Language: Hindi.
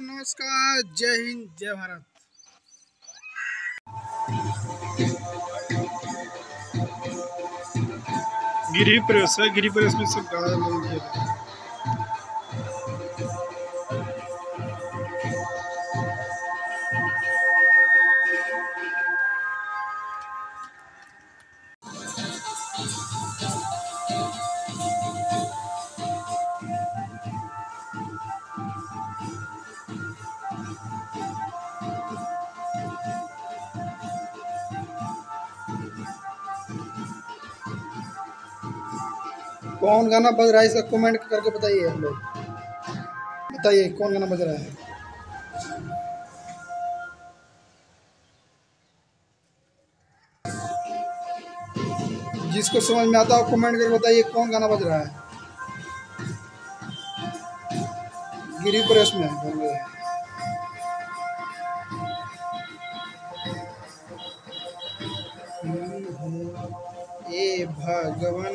नमस्कार जय हिंद जय भारत। गिरी प्रेस है गिरी प्रेस में सब गाड़ा कौन गाना बज रहा है इसका कमेंट करके बताइए हम लोग। बताइए, कौन गाना बज रहा है? जिसको समझ में आता हो कमेंट करके बताइए कौन गाना बज रहा है। गिरी प्रेस में ए भगवन।